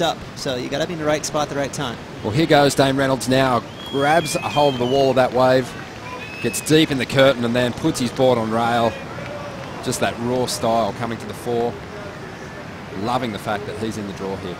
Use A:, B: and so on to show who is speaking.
A: messed up. So you got to be in the right spot at the right time.
B: Well, here goes Dane Reynolds now. Grabs a hold of the wall of that wave, gets deep in the curtain, and then puts his board on rail. Just that raw style coming to the fore. Loving the fact that he's in the draw here.